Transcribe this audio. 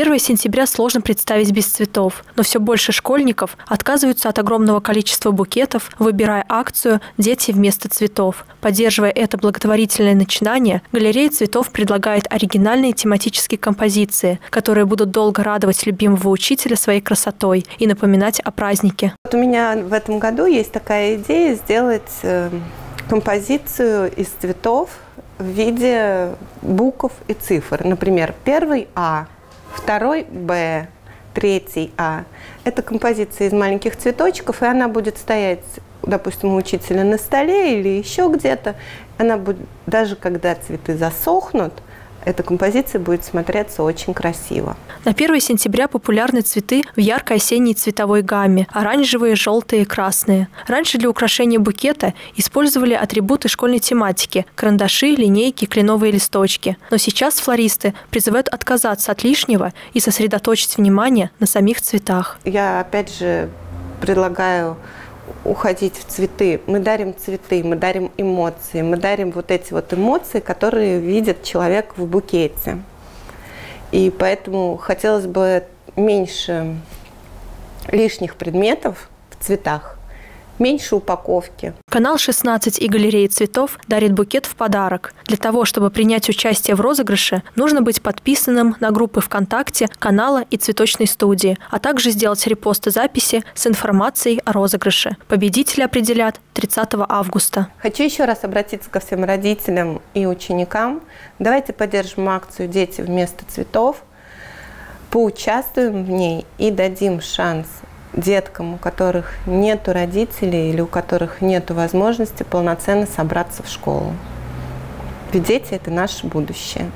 1 сентября сложно представить без цветов, но все больше школьников отказываются от огромного количества букетов, выбирая акцию «Дети вместо цветов». Поддерживая это благотворительное начинание, галерея цветов предлагает оригинальные тематические композиции, которые будут долго радовать любимого учителя своей красотой и напоминать о празднике. Вот у меня в этом году есть такая идея сделать э, композицию из цветов в виде букв и цифр. Например, первый А, второй Б, третий А. Это композиция из маленьких цветочков, и она будет стоять, допустим, у учителя на столе или еще где-то. Она будет, даже когда цветы засохнут, эта композиция будет смотреться очень красиво. На 1 сентября популярны цветы в яркой осенней цветовой гамме – оранжевые, желтые красные. Раньше для украшения букета использовали атрибуты школьной тематики – карандаши, линейки, кленовые листочки. Но сейчас флористы призывают отказаться от лишнего и сосредоточить внимание на самих цветах. Я опять же предлагаю уходить в цветы. Мы дарим цветы, мы дарим эмоции, мы дарим вот эти вот эмоции, которые видит человек в букете. И поэтому хотелось бы меньше лишних предметов в цветах меньше упаковки. Канал 16 и галерея цветов дарит букет в подарок. Для того, чтобы принять участие в розыгрыше, нужно быть подписанным на группы ВКонтакте, канала и цветочной студии, а также сделать репосты записи с информацией о розыгрыше. Победителя определят 30 августа. Хочу еще раз обратиться ко всем родителям и ученикам. Давайте поддержим акцию «Дети вместо цветов», поучаствуем в ней и дадим шанс деткам, у которых нет родителей или у которых нет возможности полноценно собраться в школу. Ведь дети – это наше будущее.